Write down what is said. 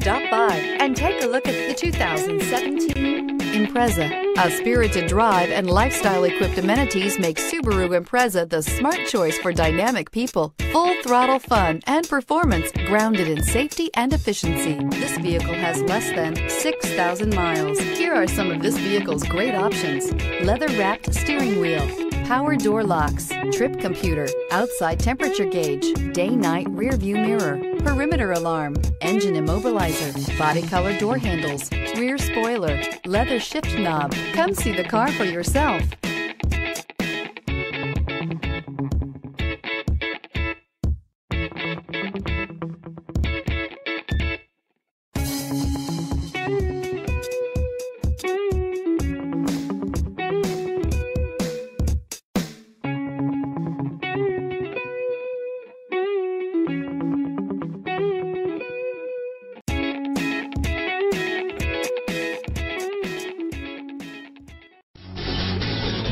Stop by and take a look at the 2017 Impreza. A spirited drive and lifestyle-equipped amenities make Subaru Impreza the smart choice for dynamic people. Full throttle fun and performance grounded in safety and efficiency. This vehicle has less than 6,000 miles. Here are some of this vehicle's great options. Leather-wrapped steering wheel, power door locks, trip computer, outside temperature gauge, day-night rear view mirror, perimeter alarm, engine immobilizer, body color door handles, rear spoiler, leather shift knob. Come see the car for yourself.